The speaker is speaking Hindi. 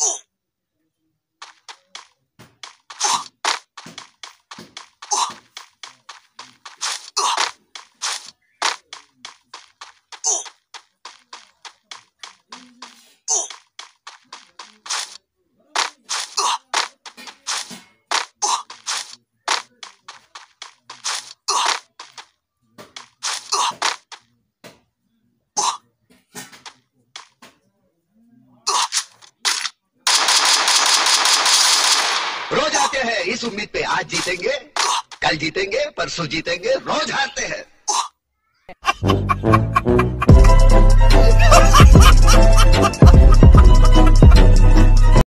Boom. हैं इस उम्मीद पे। आज जीतेंगे कल जीतेंगे परसों जीतेंगे रोज हारते हैं।